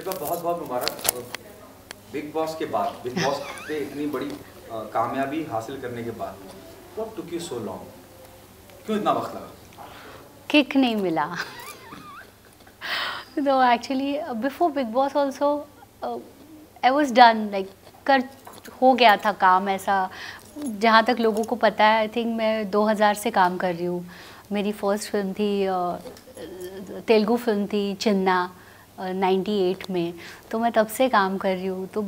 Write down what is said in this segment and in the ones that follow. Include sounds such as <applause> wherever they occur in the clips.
तो बहुत बहुत मुबारक। बिग बॉस के बाद, बिग बॉस पे इतनी बड़ी कामयाबी हासिल करने के बाद what took you so long क्यों इतना वक्त लगा? किक नहीं मिला। तो actually before Bigg Boss also I was done like कर, हो गया था काम ऐसा। जहाँ तक लोगों को पता है आई थिंक मैं 2000 से काम कर रही हूँ। मेरी फ़र्स्ट फ़िल्म थी तेलुगु फ़िल्म थी, चिन्ना। नाइन्टी एट में तो मैं तब से काम कर रही हूँ। तो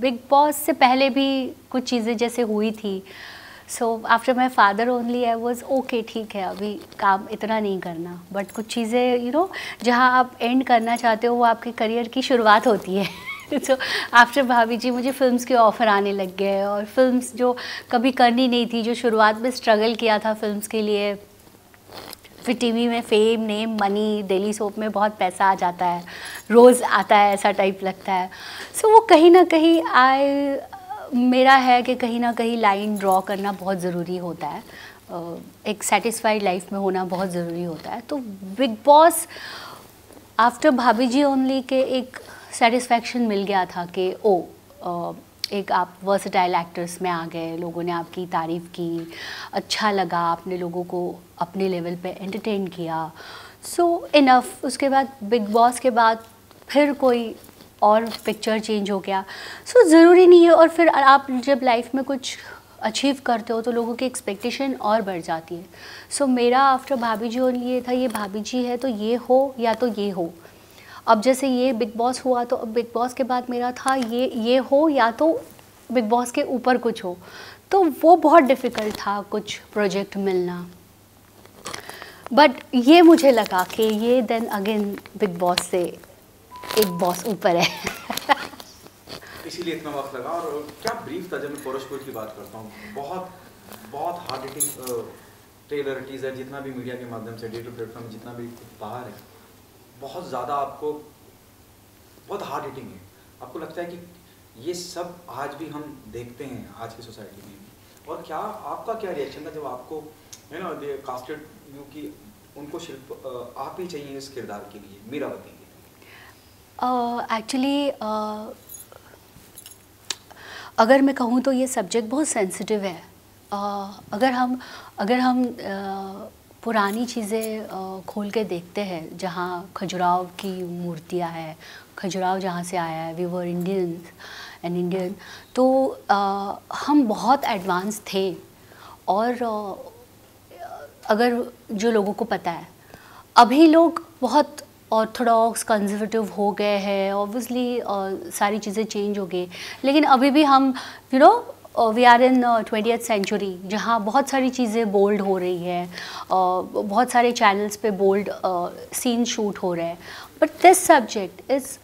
बिग बॉस से पहले भी कुछ चीज़ें जैसे हुई थी। So after my father only I was okay ठीक है, अभी काम इतना नहीं करना। बट कुछ चीज़ें यू नो जहाँ आप एंड करना चाहते हो, वो आपके करियर की शुरुआत होती है। <laughs> तो आफ्टर भाभी जी, मुझे फिल्म्स के ऑफ़र आने लग गए और फिल्म्स जो कभी करनी नहीं थी, जो शुरुआत में स्ट्रगल किया था फिल्म्स के लिए फिर टीवी में fame name money daily soap में बहुत पैसा आ जाता है रोज़ आता है ऐसा टाइप लगता है। सो so, वो कहीं ना कहीं आई मेरा है कि कहीं ना कहीं लाइन ड्रॉ करना बहुत ज़रूरी होता है। एक सेटिस्फाइड लाइफ में होना बहुत ज़रूरी होता है। तो बिग बॉस आफ्टर भाभी जी ओनली के एक सेटिस्फैक्शन मिल गया था कि ओ एक आप वर्सटाइल एक्टर्स में आ गए लोगों ने आपकी तारीफ़ की अच्छा लगा आपने लोगों को अपने लेवल पे एंटरटेन किया। सो so, इनफ उसके बाद बिग बॉस के बाद फिर कोई और पिक्चर चेंज हो गया। सो so, ज़रूरी नहीं है और फिर आप जब लाइफ में कुछ अचीव करते हो तो लोगों की एक्सपेक्टेशन और बढ़ जाती है। सो so, मेरा आफ्टर भाभी जी ओनली ये था ये भाभी जी है तो ये हो या तो ये हो। अब जैसे ये बिग बॉस हुआ तो अब बिग बॉस के बाद मेरा था ये ये हो या तो बिग बॉस के ऊपर कुछ हो। तो वो बहुत डिफ़िकल्ट था कुछ प्रोजेक्ट मिलना। बट ये मुझे लगा कि ये देन अगेन बिग बॉस से एक बॉस ऊपर है। <laughs> इसीलिए इतना वक्त लगा और क्या ब्रीफ था जब मैं फोरोशकोट की बात करता हूँ। बहुत बहुत हार्ड हिटिंग ट्रेलर टीजर जितना भी मीडिया के माध्यम से डिजिटल प्लेटफॉर्म जितना भी बाहर है। बहुत ज़्यादा आपको बहुत हार्ड हिटिंग है। आपको लगता है कि ये सब आज भी हम देखते हैं आज की सोसाइटी में। और क्या आपका क्या रिएक्शन था जब आपको है ना दे कास्टेड यू कि उनको शिल्प आप ही चाहिए इस किरदार के लिए मेरा बताइए एक्चुअली uh, uh, अगर मैं कहूँ तो ये सब्जेक्ट बहुत सेंसिटिव है। uh, अगर हम अगर हम uh, पुरानी चीज़ें खोल के देखते हैं जहाँ खजुराव की मूर्तियाँ हैं खजुराव जहाँ से आया है we were Indians and Indian तो आ, हम बहुत एडवांस थे और आ, अगर जो लोगों को पता है अभी लोग बहुत ऑर्थोडॉक्स कंजर्वेटिव हो गए हैं ऑब्वियसली सारी चीज़ें चेंज हो गई लेकिन अभी भी हम you know we are in twenty century जहाँ बहुत सारी चीज़ें बोल्ड हो रही है बहुत सारे चैनल्स पे बोल्ड सीन शूट हो रहे हैं। But this subject is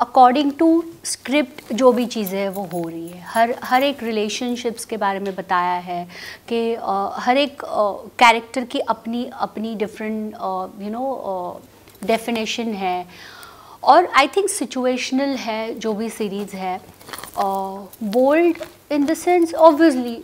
according to script जो भी चीज़ें हैं वो हो रही है। हर हर एक रिलेशनशिप्स के बारे में बताया है कि uh, हर एक कैरेक्टर uh, की अपनी अपनी डिफरेंट यू नो डेफिनेशन है। और आई थिंक सिचुएशनल है, जो भी सीरीज़ है bold in the sense obviously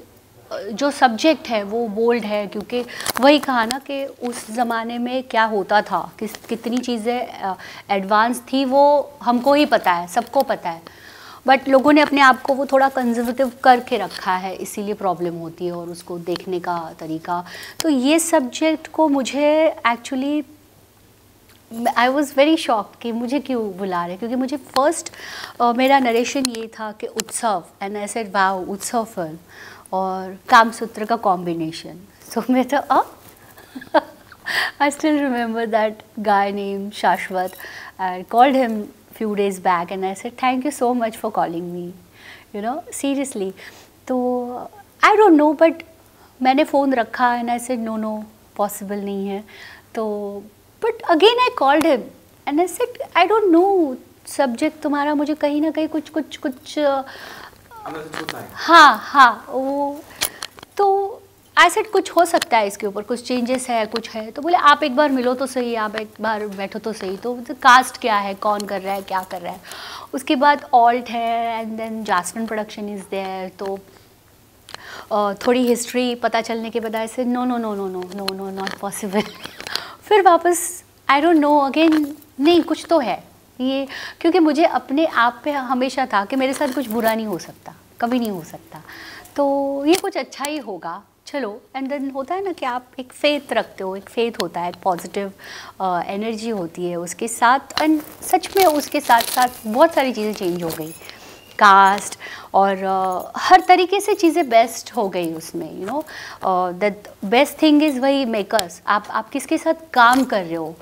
जो सब्जेक्ट है, वो बोल्ड है, क्योंकि वही कहा ना कि उस ज़माने में क्या होता था, किस, कितनी चीज़ें एडवांस थी, वो हमको ही पता है, सबको पता है। बट लोगों ने अपने आप को वो थोड़ा कंजर्वेटिव करके रखा है, इसीलिए प्रॉब्लम होती है और उसको देखने का तरीका। तो ये सब्जेक्ट को मुझे actually I was very shock कि मुझे क्यों बुला रहे क्योंकि मुझे फ़र्स्ट uh, मेरा नरेशन ये था कि Utsav and I said wow Utsav film और कामसूत्र का कॉम्बिनेशन सो so, <laughs> मैं तो I still remember that guy name Shashwat I called him few days back and I said thank you so much for calling me. You know seriously. तो I don't know but मैंने phone रखा and I said no no possible नहीं है. तो but again I called him and I said I don't know subject तुम्हारा मुझे कहीं ना कहीं कुछ कुछ कुछ हाँ। हाँ वो तो आई सेड कुछ हो सकता है इसके ऊपर कुछ चेंजेस है कुछ है? तो बोले आप एक बार मिलो तो सही आप एक बार बैठो तो सही। तो कास्ट क्या है? कौन कर रहा है? क्या कर रहा है? उसके बाद ऑल्ट है and then Jasmine production is there तो थोड़ी हिस्ट्री पता चलने के बाद ऐसे no no no no no no no not possible फिर वापस आई डोंट नो अगेन नहीं, कुछ तो है। ये, क्योंकि मुझे अपने आप पे हमेशा था कि मेरे साथ कुछ बुरा नहीं हो सकता, कभी नहीं हो सकता। तो ये कुछ अच्छा ही होगा। चलो एंड देन होता है ना कि आप एक फेथ रखते हो, एक फेथ होता है पॉजिटिव एनर्जी होती है उसके साथ एंड सच में उसके साथ साथ बहुत सारी चीज़ें चेंज हो गई। कास्ट और uh, हर तरीके से चीज़ें बेस्ट हो गई उसमें you know that best thing is वही मेकर्स आप आप किसके साथ काम कर रहे हो?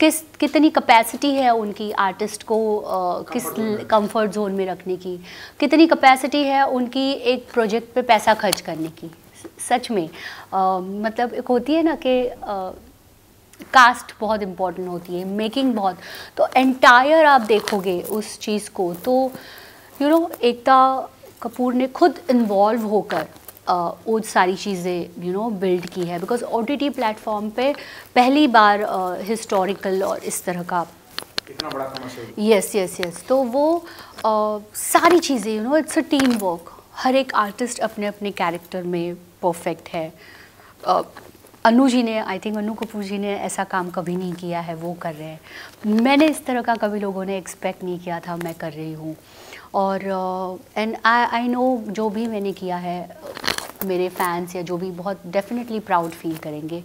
किस कितनी कैपेसिटी है उनकी आर्टिस्ट को uh, किस कंफर्ट जोन में रखने की? कितनी कैपेसिटी है उनकी एक प्रोजेक्ट पे पैसा खर्च करने की? सच में uh, मतलब एक होती है ना कि कास्ट uh, बहुत इम्पोर्टेंट होती है मेकिंग बहुत. तो एंटायर आप देखोगे उस चीज़ को तो यू नो एकता कपूर ने खुद इन्वॉल्व होकर वो सारी चीज़ें यू नो बिल्ड की है। Because O T T platform पे पहली बार हिस्टोरिकल और इस तरह का यस यस यस तो वो सारी चीज़ें you know it's a team work हर एक आर्टिस्ट अपने अपने कैरेक्टर में परफेक्ट है। अनु जी ने आई थिंक अनु कपूर जी ने ऐसा काम कभी नहीं किया है वो कर रहे हैं। मैंने इस तरह का कभी लोगों ने एक्सपेक्ट नहीं किया था मैं कर रही हूँ। और एंड आई आई नो जो भी मैंने किया है मेरे फैंस या जो भी बहुत डेफिनेटली प्राउड फील करेंगे।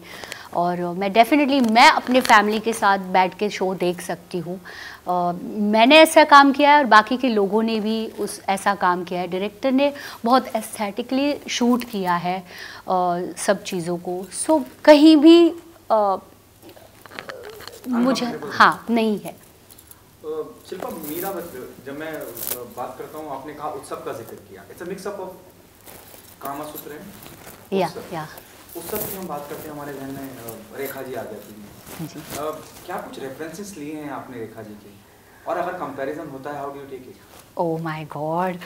और uh, मैं डेफिनेटली मैं अपने फैमिली के साथ बैठ के शो देख सकती हूँ। Uh, मैंने ऐसा काम किया है और बाकी के लोगों ने भी उस ऐसा काम किया है। डायरेक्टर ने बहुत एस्थेटिकली शूट किया है uh, सब चीज़ों को। सो कहीं भी uh, मुझे हाँ नहीं है। शिल्पा मीरा जब मैं बात करता हूँ आपने कहा उत्सव का ज़िक्र किया। It's a mix up of Kamasutra है या या उत्सव की हम बात करते हैं हमारे जहन में रेखा जी आ जाती हैं। क्या कुछ रेफरेंसेस लिए हैं आपने रेखा जी के? और अगर कंपैरिजन होता है how do you take it oh my God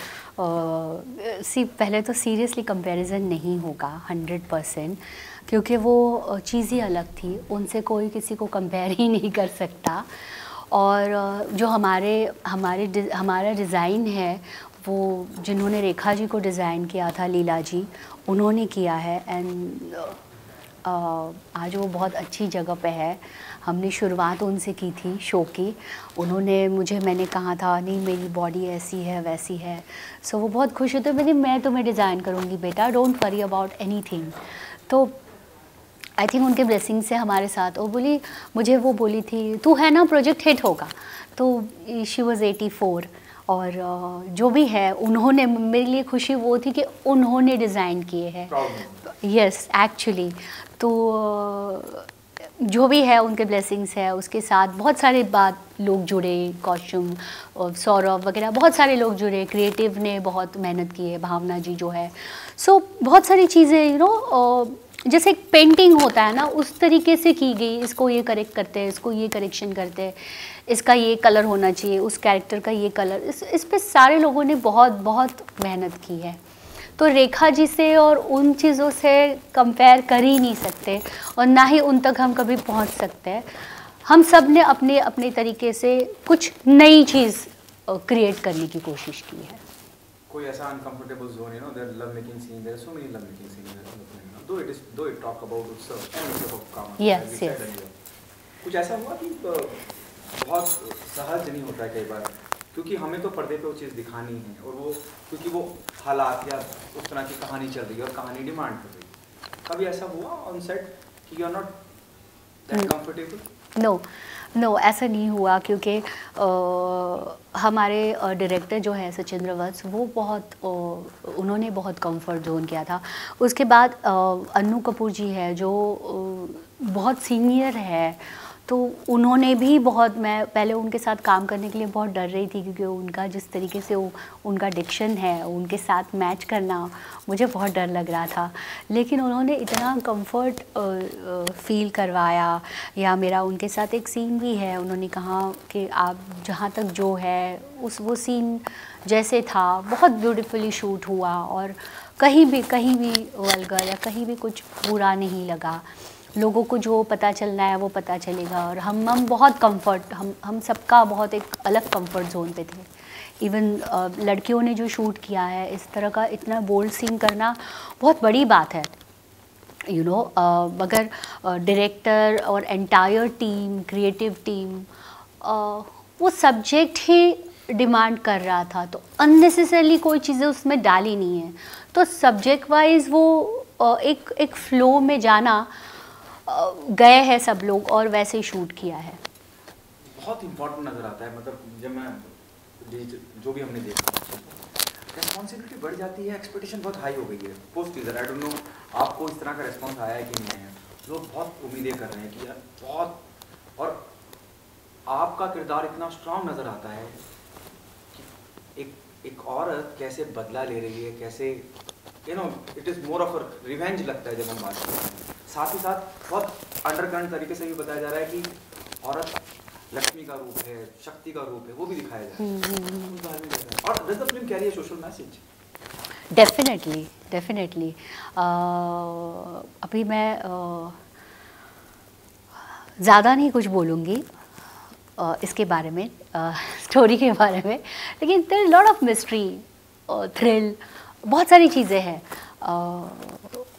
see पहले तो सीरियसली कंपैरिजन नहीं होगा हंड्रेड परसेंट क्योंकि वो चीज़ ही अलग थी। उनसे कोई किसी को कंपेयर ही नहीं कर सकता। और जो हमारे हमारे हमारा डिज़ाइन है वो जिन्होंने रेखा जी को डिज़ाइन किया था लीला जी उन्होंने किया है एंड आज वो बहुत अच्छी जगह पे है। हमने शुरुआत उनसे की थी शो की। उन्होंने मुझे मैंने कहा था नहीं मेरी बॉडी ऐसी है वैसी है। सो so, वो बहुत खुश होते मैंने मैं तुम्हें डिज़ाइन करूँगी बेटा डोंट वरी अबाउट एनी तो आई थिंक उनके ब्लेसिंग से हमारे साथ। वो बोली मुझे वो बोली थी तू है ना प्रोजेक्ट हिट होगा। तो शी वॉज़ एटी फोर और जो भी है उन्होंने मेरे लिए खुशी वो थी कि उन्होंने डिज़ाइन किए हैं। यस एक्चुअली तो जो भी है उनके ब्लेसिंग्स है उसके साथ बहुत सारे बात लोग जुड़े कॉस्ट्यूम सौरभ वगैरह बहुत सारे लोग जुड़े क्रिएटिव ने बहुत मेहनत की है भावना जी जो है। सो so, बहुत सारी चीज़ें यू नो जैसे एक पेंटिंग होता है ना, उस तरीके से की गई, इसको ये करेक्ट करते हैं, इसको ये करेक्शन करते हैं, इसका ये कलर होना चाहिए, उस कैरेक्टर का ये कलर इस इस पर सारे लोगों ने बहुत बहुत मेहनत की है। तो रेखा जी से और उन चीज़ों से कंपेयर कर ही नहीं सकते और ना ही उन तक हम कभी पहुँच सकते हैं। हम सबने अपने अपने तरीके से कुछ नई चीज़ क्रिएट करने की कोशिश की है। कोई ऐसा uncomfortable zone you know there love making scene there so many love making scene though it is though it talk about Utsav and Utsav of Kama yes yes कुछ ऐसा हुआ कि बहुत सहज नहीं होता है कई बार क्योंकि हमें तो पर्दे पे वो चीज़ दिखानी है और वो क्योंकि वो हालात या उस तरह की कहानी चल रही है और कहानी डिमांड कर रही है। कभी ऐसा हुआ ऑन सेट कि you are not that comfortable no no ऐसा नहीं हुआ क्योंकि हमारे डायरेक्टर जो हैं सचिंद्र वत्स वो बहुत उन्होंने बहुत कंफर्ट जोन किया था। उसके बाद अन्नू कपूर जी है जो बहुत सीनियर है। तो उन्होंने भी बहुत, मैं पहले उनके साथ काम करने के लिए बहुत डर रही थी क्योंकि उनका जिस तरीके से वो, उनका डिक्शन है, उनके साथ मैच करना, मुझे बहुत डर लग रहा था। लेकिन उन्होंने इतना कंफर्ट फील करवाया, या मेरा उनके साथ एक सीन भी है, उन्होंने कहा कि आप जहाँ तक जो है, उस, वो सीन जैसे था, बहुत ब्यूटीफुली शूट हुआ और कहीं भी कहीं भी वलगर या कहीं भी कुछ बुरा नहीं लगा। लोगों को जो पता चलना है, वो पता चलेगा। और हम हम बहुत कंफर्ट हम हम सबका बहुत एक अलग कंफर्ट जोन पे थे। इवन लड़कियों ने जो शूट किया है, इस तरह का इतना बोल्ड सीन करना बहुत बड़ी बात है। यू नो मगर डायरेक्टर और एंटायर टीम क्रिएटिव टीम वो सब्जेक्ट ही डिमांड कर रहा था। तो अननेसेसरली कोई चीज़ें उसमें डाली नहीं है। तो सब्जेक्ट वाइज वो एक एक फ्लो में जाना गए हैं सब लोग और वैसे ही शूट किया है। बहुत इम्पोर्टेंट नज़र आता है मतलब जब मैं जो भी हमने देखा रिस्पॉन्सिबिलिटी बढ़ जाती है एक्सपेक्टेशन बहुत हाई हो गई है post teaser I don't know आपको इस तरह का रिस्पॉन्स आया है कि नहीं आया लोग बहुत उम्मीदें कर रहे हैं कि यार बहुत, और आपका किरदार इतना स्ट्रांग नज़र आता है कि एक एक औरत कैसे बदला ले रही है, कैसे you know it is more of revenge लगता है जब हम बात करते हैं। साथ ही साथ बहुत अंडरकरेंट तरीके से भी बताया जा रहा है कि औरत लक्ष्मी का रूप है शक्ति का रूप है वो भी दिखाया जा रहा है। और does the film carry a social message definitely definitely अभी मैं ज़्यादा नहीं कुछ बोलूँगी इसके बारे में स्टोरी के बारे में। लेकिन there lot of mystery thrill बहुत सारी चीज़ें हैं।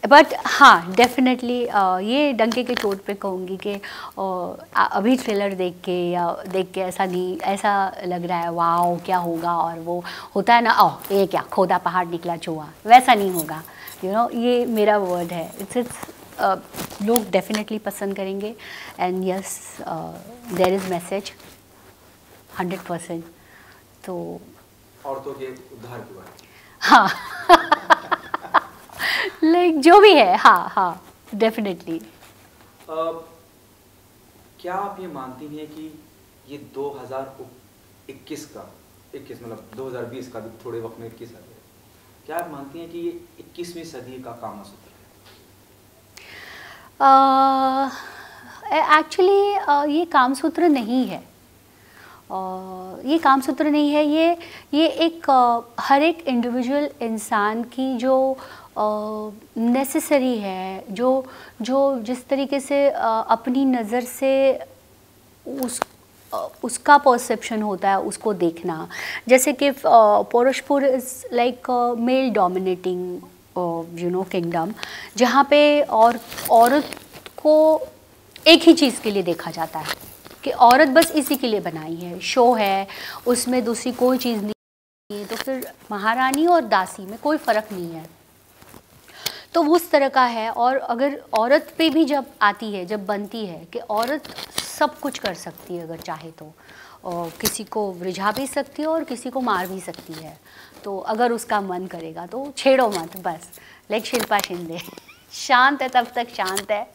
बट हाँ डेफिनेटली ये डंके के चोट पे कहूँगी कि अभी ट्रेलर देख के या देख के ऐसा नहीं ऐसा लग रहा है वाओ क्या होगा? और वो होता है ना ओ ये क्या खोदा पहाड़ निकला चूहा। वैसा नहीं होगा। यू you नो know, ये मेरा वर्ड है। इट्स इट्स लोग डेफिनेटली पसंद करेंगे। And yes there is message hundred percent तो औरतों के उद्धार के बारे हाँ। <laughs> लाइक जो भी है हाँ हाँ डेफिनेटली uh, क्या आप ये मानती हैं कि ये 2021 का 21 मतलब 2020 का भी थोड़े वक्त में 21 आ गया। क्या आप मानती हैं कि ये 21वीं सदी का काम सूत्र है? एक्चुअली uh, uh, ये काम सूत्र नहीं है। uh, ये काम सूत्र नहीं है ये ये एक uh, हर एक इंडिविजुअल इंसान की जो नेसेसरी है, जो जो जिस तरीके से अपनी नज़र से उस उसका परसेप्शन होता है, उसको देखना। जैसे कि Paurashpur is like male dominating you know kingdom जहाँ पे और, औरत को एक ही चीज़ के लिए देखा जाता है, कि औरत बस इसी के लिए बनाई है शो है, उसमें दूसरी कोई चीज़ नहीं तो फिर महारानी और दासी में कोई फ़र्क नहीं है। तो वो उस तरह का है और अगर औरत पे भी जब आती है, जब बनती है कि औरत सब कुछ कर सकती है अगर चाहे तो और किसी को रिझा भी सकती है और किसी को मार भी सकती है तो अगर उसका मन करेगा तो छेड़ो मत, बस। लाइक शिल्पा शिंदे। शांत है, तब तक शांत है।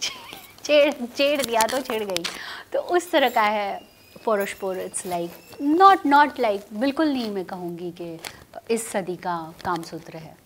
छेड़ छेड़ दिया तो छेड़ गई। तो उस तरह का है Paurashpur it's like not not like बिल्कुल नहीं मैं कहूँगी कि इस सदी का काम सूत्र है।